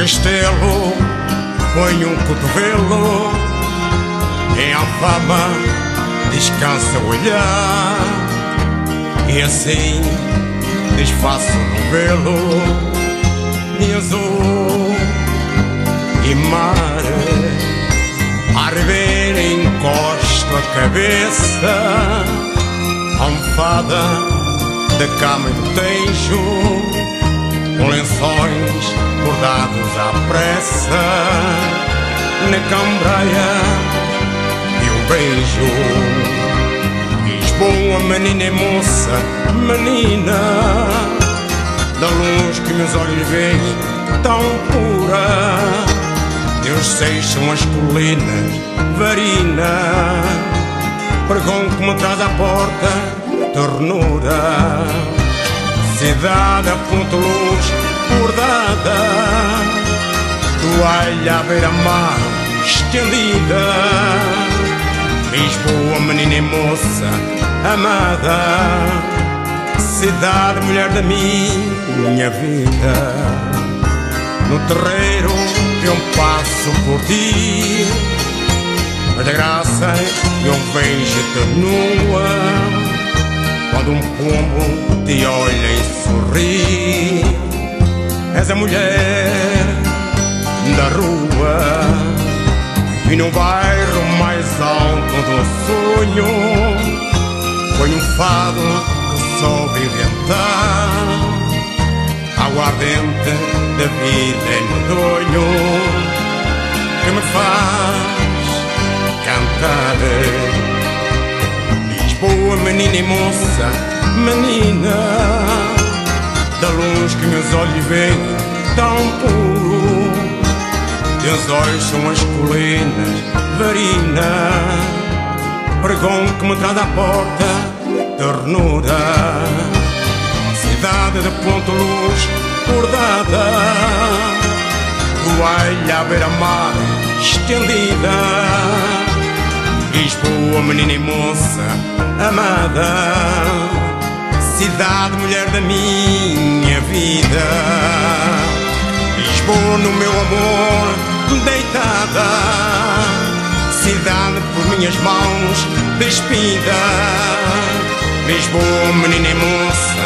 castelo, põe um cotovelo em Alfama, descansa o olhar e assim desfaço o novelo de azul e mar. A ribeira encosto a cabeça, almofada da cama do tejo, com lençóis bordados à pressa, na cambreia e um beijo. Lisboa, menina e moça, menina, da luz que meus olhos veem tão pura. Teus seios são as colinas, varina, pregão que me traz à porta, ternura. Cidade a ponto luz bordada, toalha à beira-mar estendida. Lisboa, menina e moça amada, cidade, mulher da minha vida. No terreiro eu passo por ti, mas da graça eu vejo-te nua. Quando um pombo te olha e sorri, és a mulher da rua. E no bairro mais alto do sonho Foi um fado que soube inventar Aguardente da vida em medonho Que me faz cantar Lisboa, menina e moça, menina. Da luz que meus olhos veem tão puro. Teus olhos são as colinas, varina Pregão que me traz à porta, ternura. Cidade de ponto luz, bordada. Toalha à beira-mar, estendida Lisboa, menina e moça, amada Cidade, mulher da minha vida Lisboa no meu amor deitada, cidade por minhas mãos despida. Lisboa, menina e moça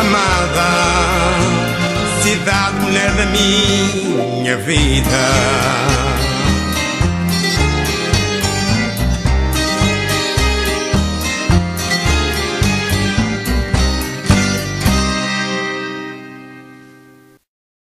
amada, cidade, mulher da minha vida.